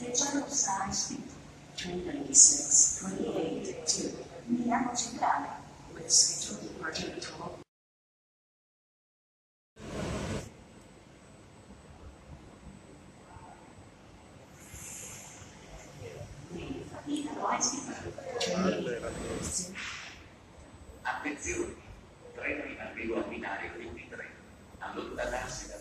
The general size 396, 28, 2, Milano Centrale, with scheduled departure at 12. Italo High 28, Attenzione! Treno in arrivo a binario 23. Allontanarsi da